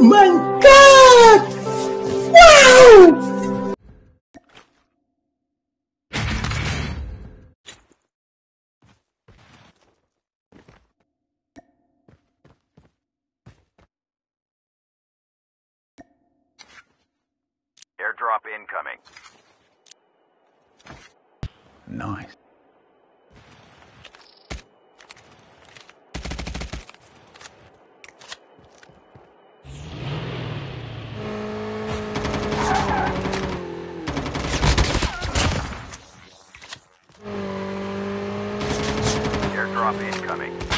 my god! Wow! Airdrop incoming. Nice. Airdrop incoming.